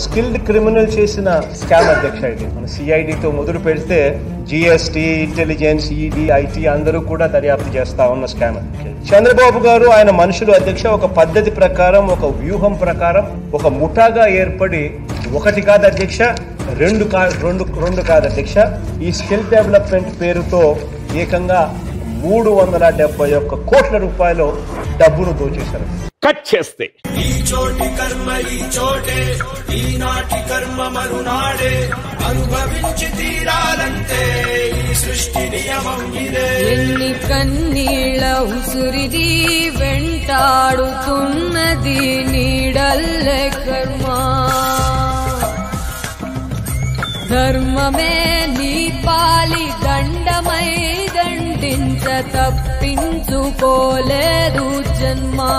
Skilled criminal చేసిన scam అధ్యక్ష ఇది. మన సిఐడితో మొదలు పెడితే జిఎస్టీ ఇంటెలిజెన్స్ ఈడీ ఐటీ అందరూ కూడా దర్యాప్తు చేస్తా ఉన్న స్కామ్ అధ్యక్ష చంద్రబాబు గారు ఆయన మనుషులు అధ్యక్ష ఒక పద్ధతి ప్రకారం ఒక వ్యూహం ప్రకారం ఒక ముఠాగా ఏర్పడి ఒకటి కాదు అధ్యక్ష రెండు కా రెండు రెండు కాదు అధ్యక్ష ఈ స్కిల్ డెవలప్మెంట్ పేరుతో ఏకంగా మూడు వందల డెబ్బై ఒక్క కోట్ల రూపాయలు డబ్బును దోచేశారు. కట్ చేస్తే. ఈ చోటి కర్మ ఈ చోటే. ఈనాటి కర్మ మరునాడే. అనుభవించి తీరాలంటే ఈ సృష్టి నియమం ఇదే. ఎన్ని కన్నీళ్ళ ఉసురిది వెంటాడుతున్నది నీడల్లే కర్మ. ధర్మమే నీ తప్పించుకోలేదు జన్మా.